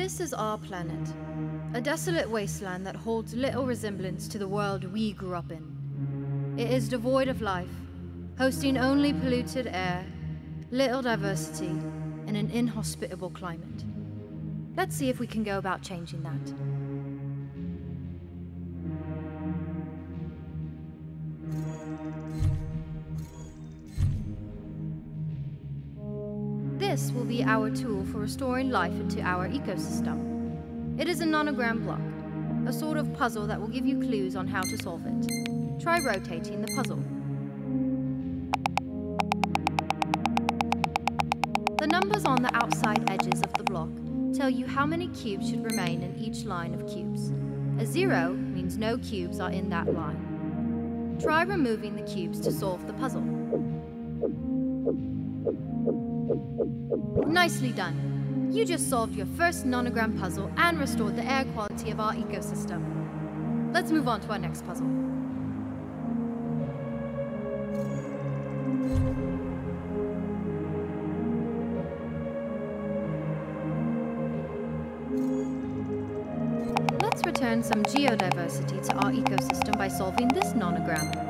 This is our planet, a desolate wasteland that holds little resemblance to the world we grew up in. It is devoid of life, hosting only polluted air, little diversity, and an inhospitable climate. Let's see if we can go about changing that. Our tool for restoring life into our ecosystem. It is a nonogram block, a sort of puzzle that will give you clues on how to solve it. Try rotating the puzzle. The numbers on the outside edges of the block tell you how many cubes should remain in each line of cubes. A zero means no cubes are in that line. Try removing the cubes to solve the puzzle. Nicely done. You just solved your first nonogram puzzle and restored the air quality of our ecosystem. Let's move on to our next puzzle. Let's return some geodiversity to our ecosystem by solving this nonogram.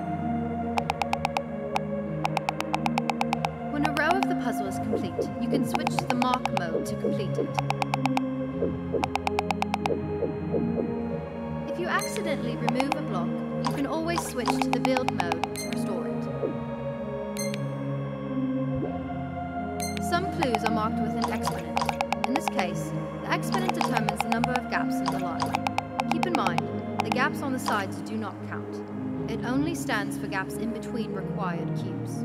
For gaps in between required cubes.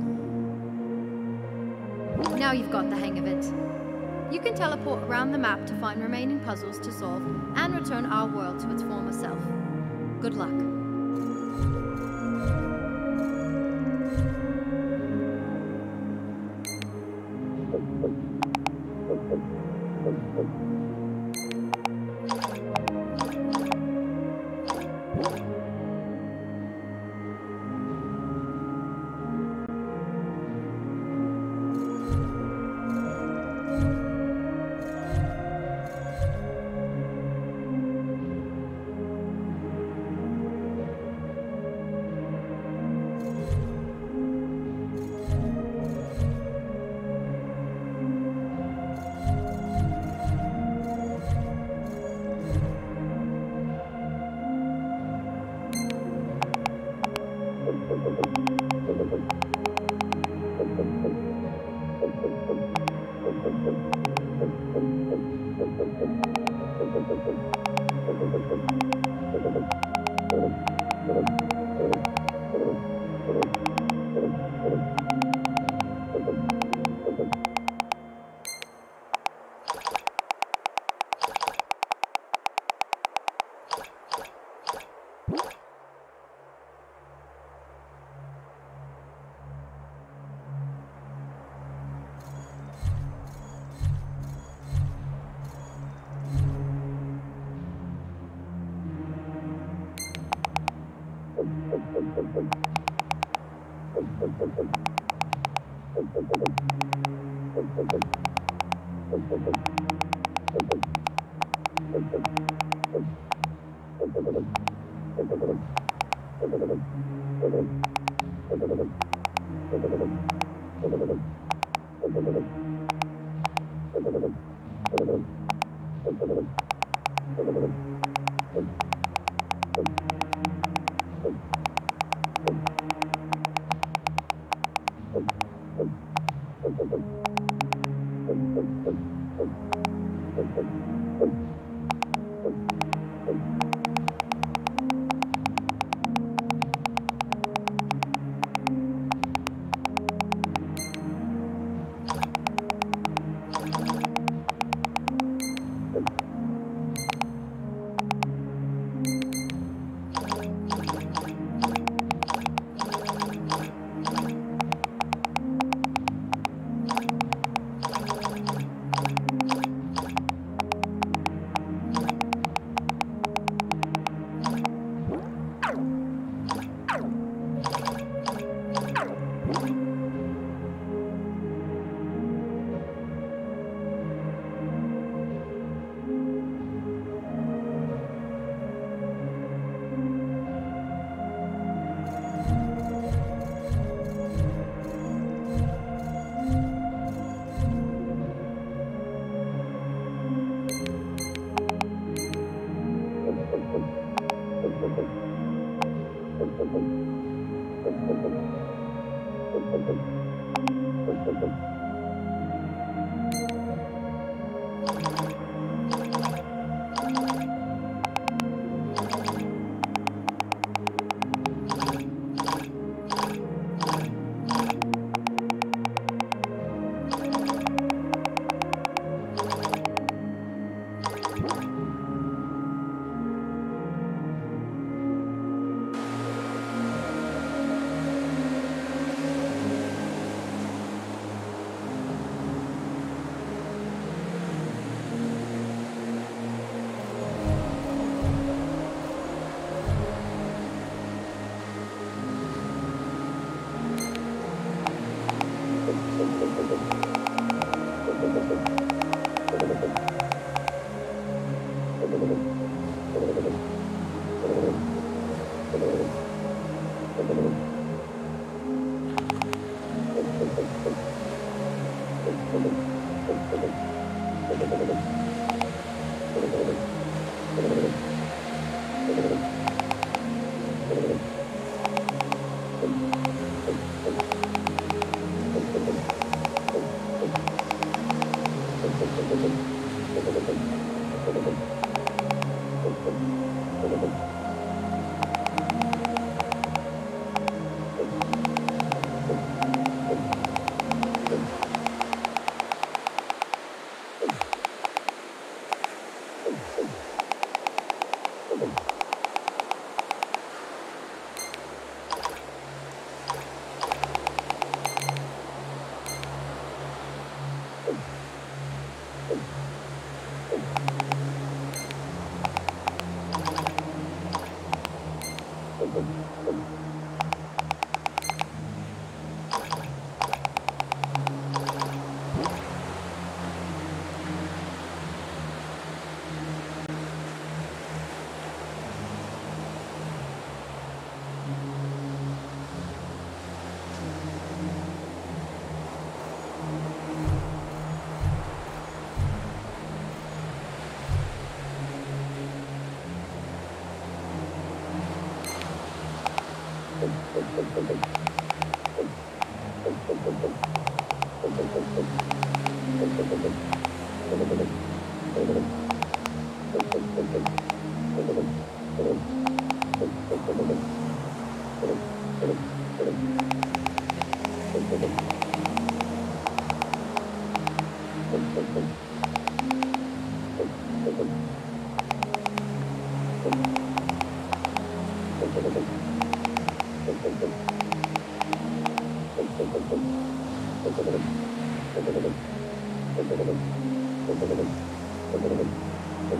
Now you've got the hang of it. You can teleport around the map to find remaining puzzles to solve and return our world to its former self. Good luck. Thank you. Thank you.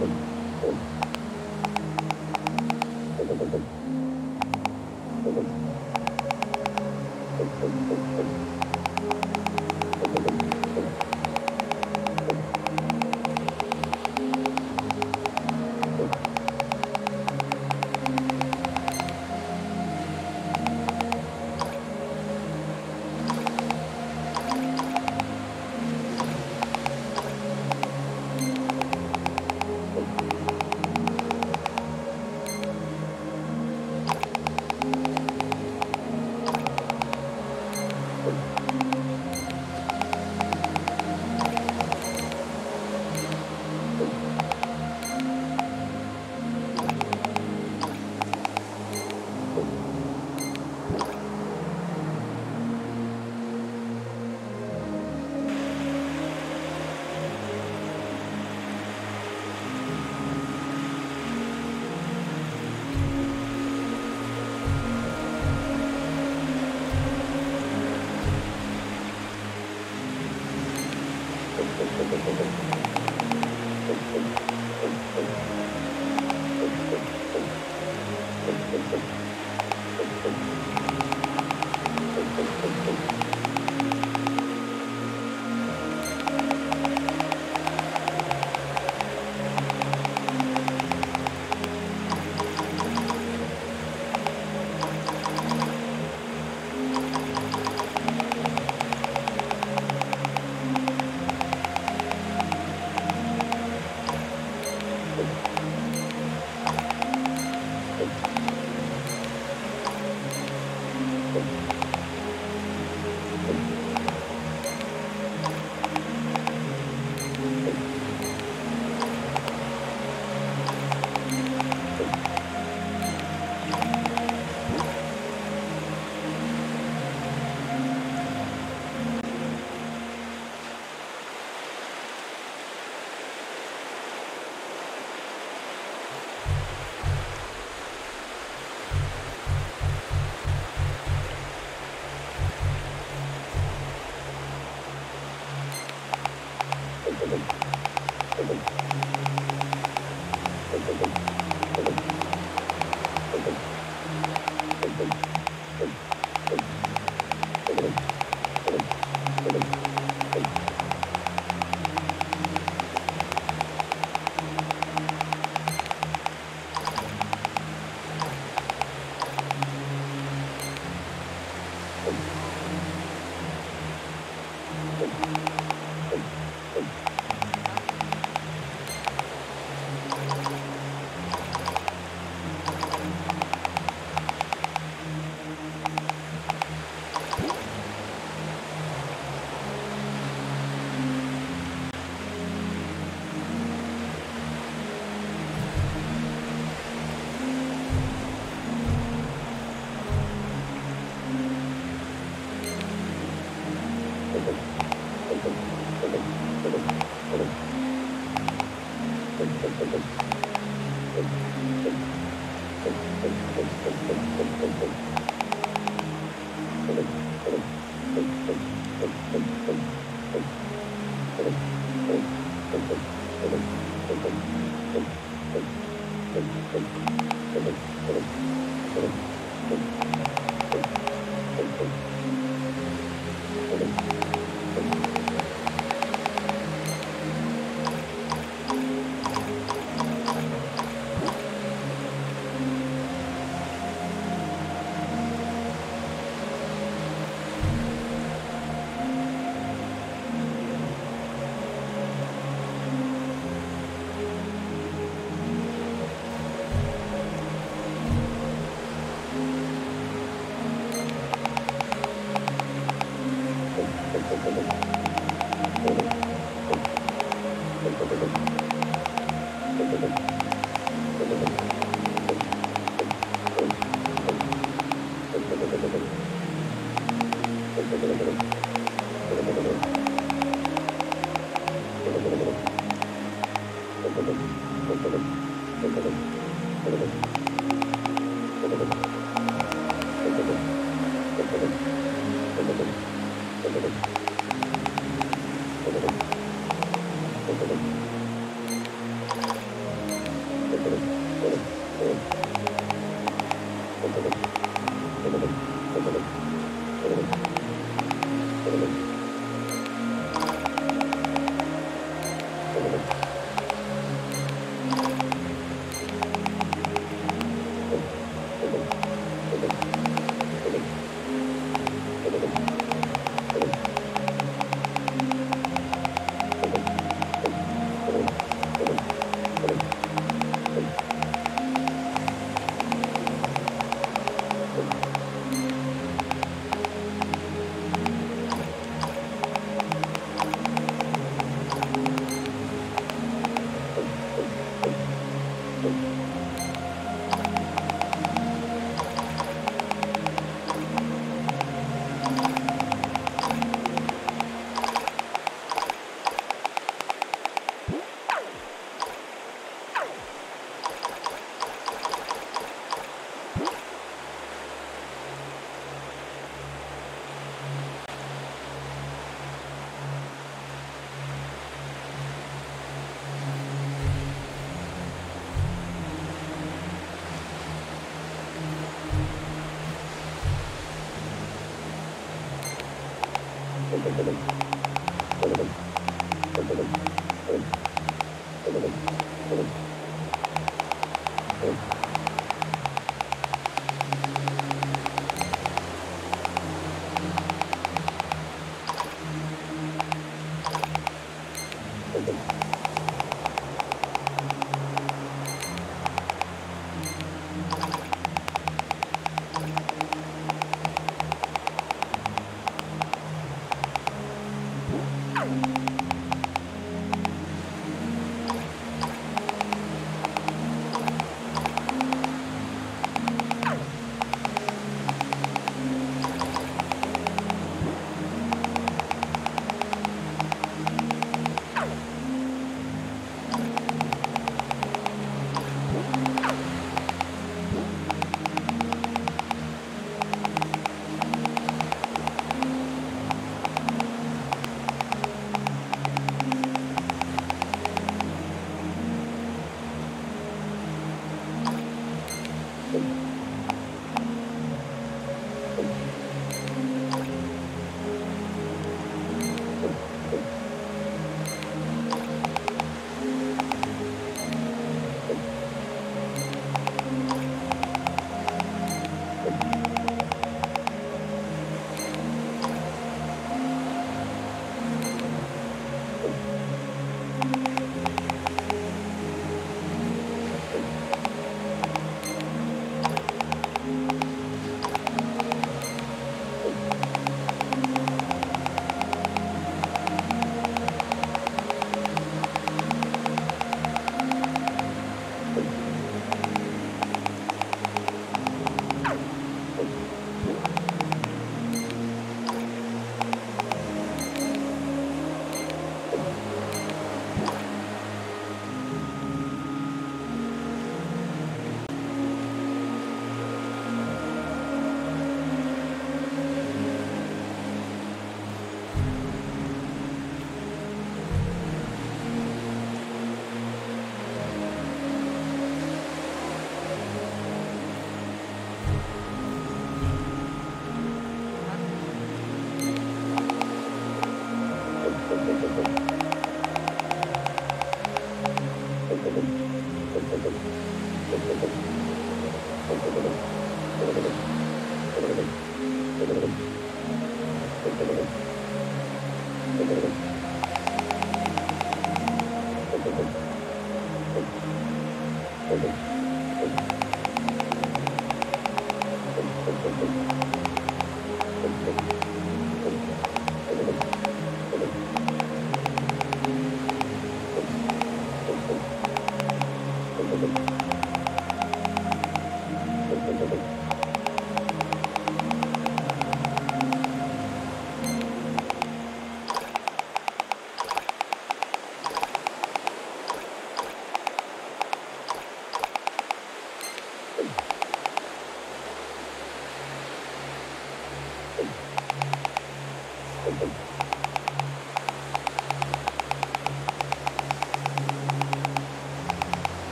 của mình.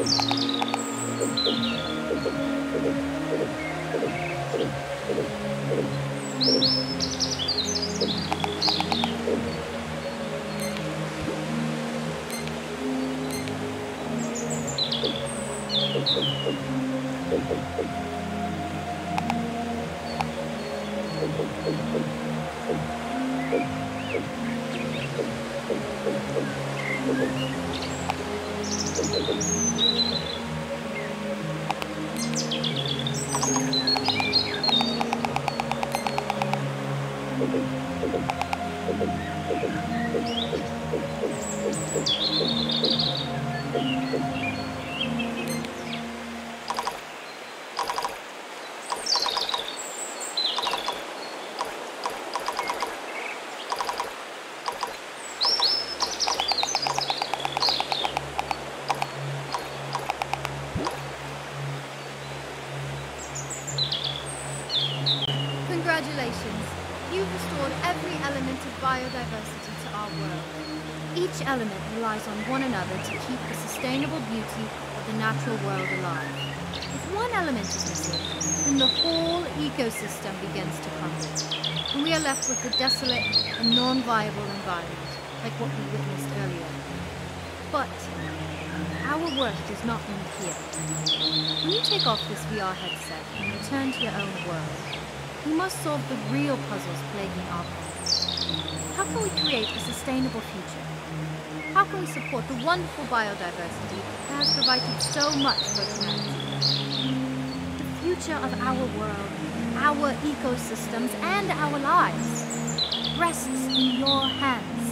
Thank you. Congratulations. You've restored every element of biodiversity to our world. Each element relies on one another to keep the sustainable beauty of the natural world alive. If one element is missing, then the whole ecosystem begins to crumble, and we are left with a desolate and non-viable environment, like what we witnessed earlier. But our work does not end here. When you take off this VR headset and return to your own world, you must solve the real puzzles plaguing our planet. How can we create a sustainable future? How can we support the wonderful biodiversity that has provided so much for humanity? The future of our world, our ecosystems, and our lives rests in your hands.